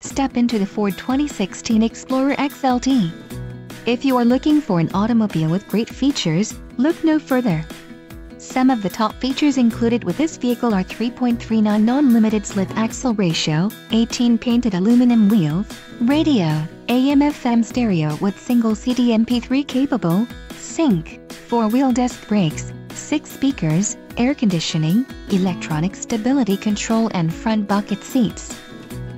Step into the Ford 2016 Explorer XLT. If you are looking for an automobile with great features, look no further. Some of the top features included with this vehicle are 3.39 non-limited slip axle ratio, 18 painted aluminum wheels, radio, AM-FM stereo with single CD MP3 capable, sync, 4-wheel disc brakes, 6 speakers, air conditioning, electronic stability control and front bucket seats.